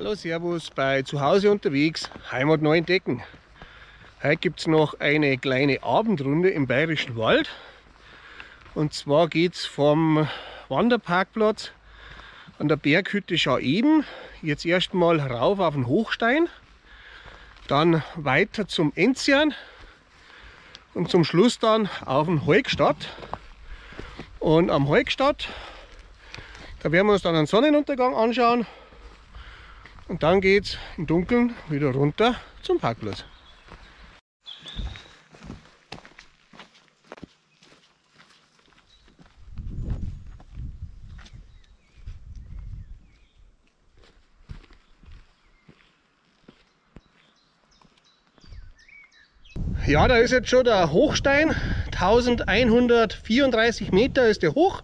Hallo Servus bei Zuhause unterwegs, Heimat neu entdecken. Heute gibt es noch eine kleine Abendrunde im Bayerischen Wald. Und zwar geht es vom Wanderparkplatz an der Berghütte Schau-Eben jetzt erstmal rauf auf den Hochstein, dann weiter zum Enzian und zum Schluss dann auf den Heugstadt. Und am Heugstadt, da werden wir uns dann einen Sonnenuntergang anschauen und dann geht es im Dunkeln wieder runter zum Parkplatz. Ja, da ist jetzt schon der Hochstein. 1134 Meter ist der hoch.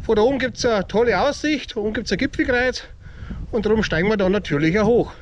Von da oben gibt es eine tolle Aussicht. Oben gibt es ein Gipfelkreuz und darum steigen wir da natürlich auch hoch.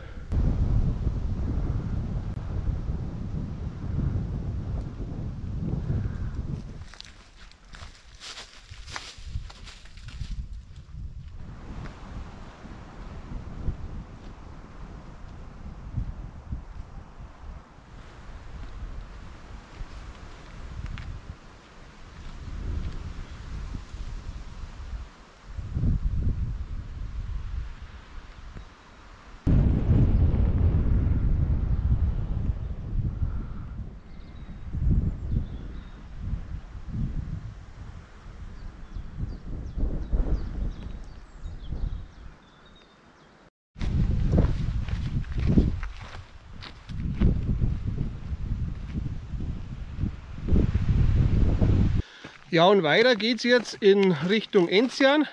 Ja, und weiter geht es jetzt in Richtung Enzian.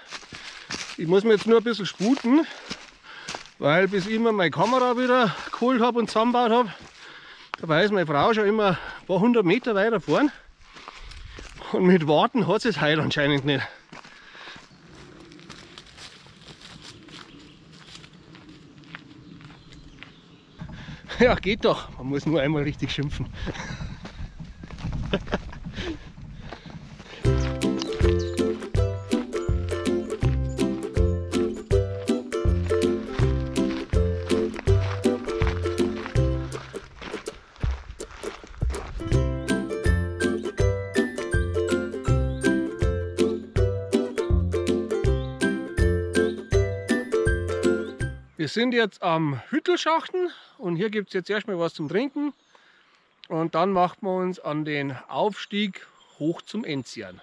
Ich muss mir jetzt nur ein bisschen sputen, weil bis ich immer meine Kamera wieder geholt habe und zusammengebaut habe, dabei ist meine Frau schon immer ein paar hundert Meter weiter vorn. Und mit Warten hat sie es heute anscheinend nicht. Ja, geht doch. Man muss nur einmal richtig schimpfen. Wir sind jetzt am Hüttelschachten und hier gibt es jetzt erstmal was zum Trinken und dann machen wir uns an den Aufstieg hoch zum Enzian.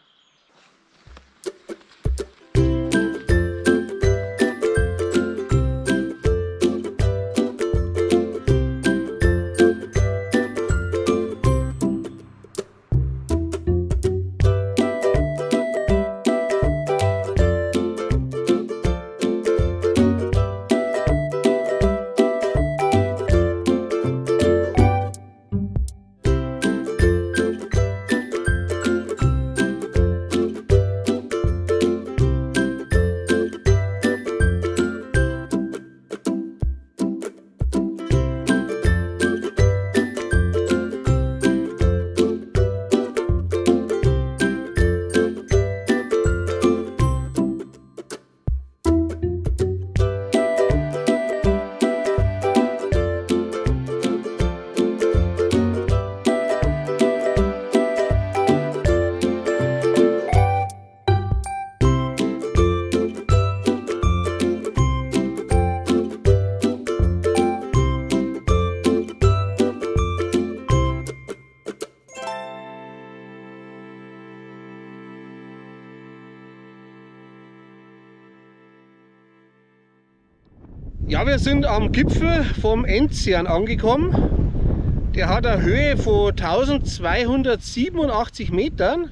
Ja, wir sind am Gipfel vom Enzian angekommen. Der hat eine Höhe von 1287 Metern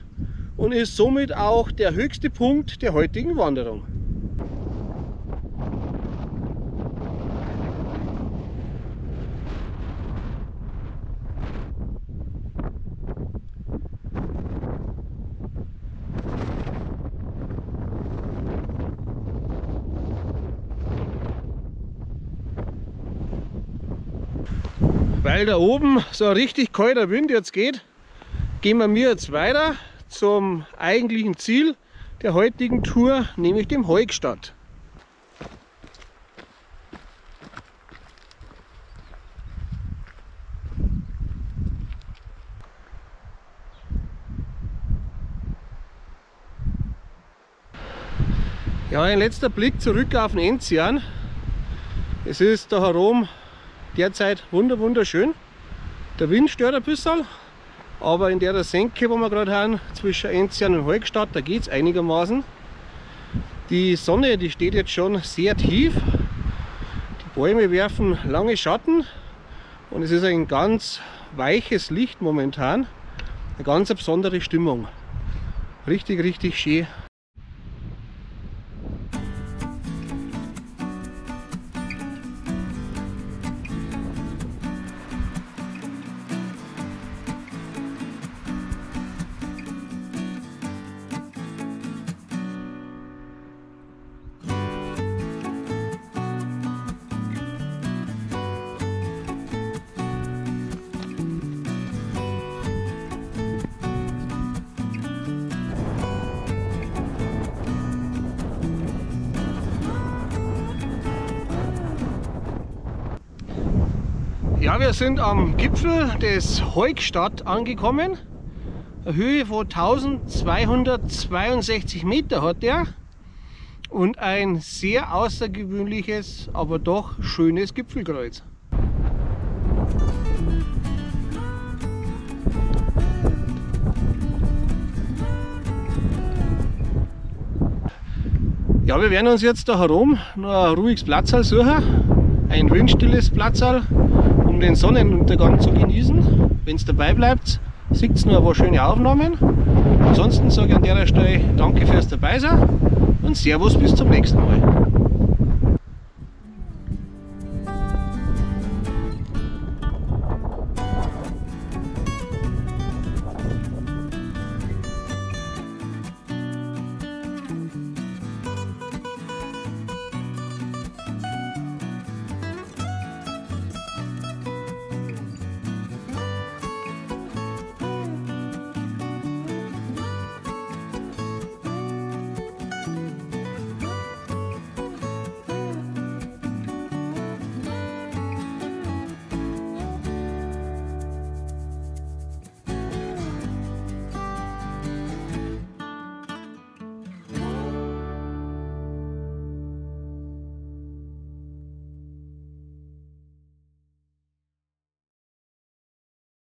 und ist somit auch der höchste Punkt der heutigen Wanderung. weil da oben so ein richtig kalter Wind jetzt geht, gehen wir jetzt weiter zum eigentlichen Ziel der heutigen Tour, nämlich dem Heugstadt. Ja, ein letzter Blick zurück auf den Enzian. Es ist da herum derzeit wunderschön. Der Wind stört ein bisschen, aber in der Senke, wo wir gerade haben, zwischen Enzian und Holgstadt, da geht es einigermaßen. Die Sonne, die steht jetzt schon sehr tief. Die Bäume werfen lange Schatten und es ist ein ganz weiches Licht momentan. Eine ganz besondere Stimmung. Richtig, richtig schön. Wir sind am Gipfel des Heugstadt angekommen. Eine Höhe von 1262 Meter hat er und ein sehr außergewöhnliches, aber doch schönes Gipfelkreuz. Ja, wir werden uns jetzt da herum noch ein ruhiges Platz suchen, ein windstilles Platz den Sonnenuntergang zu genießen. Wenn es dabei bleibt, sieht es nur ein paar schöne Aufnahmen. Ansonsten sage ich an der Stelle danke fürs Dabeisein und Servus bis zum nächsten Mal.